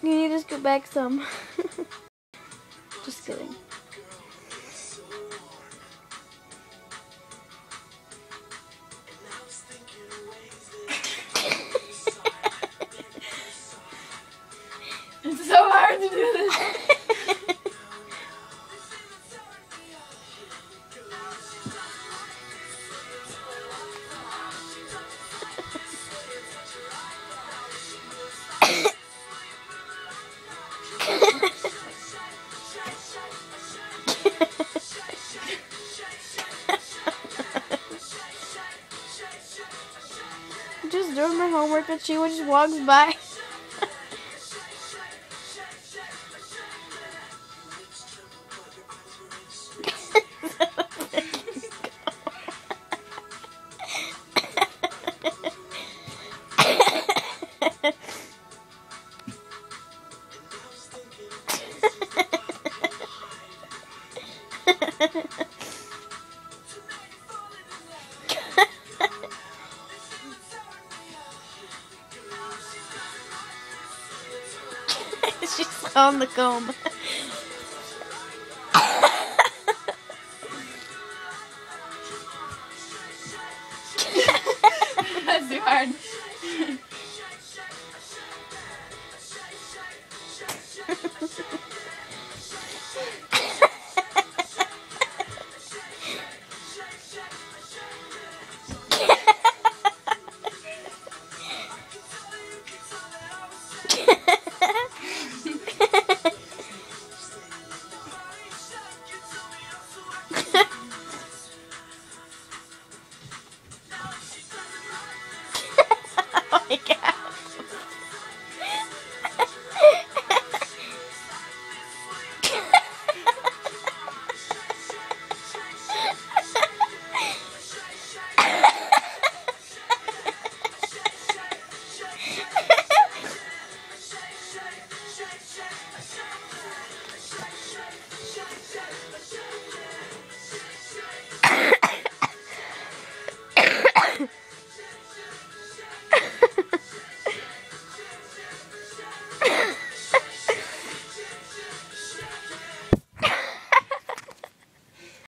You need to scoot back some. Just kidding. It's so hard to do this. Doing my homework and she just walks by. She's on the comb. That's too hard. my god.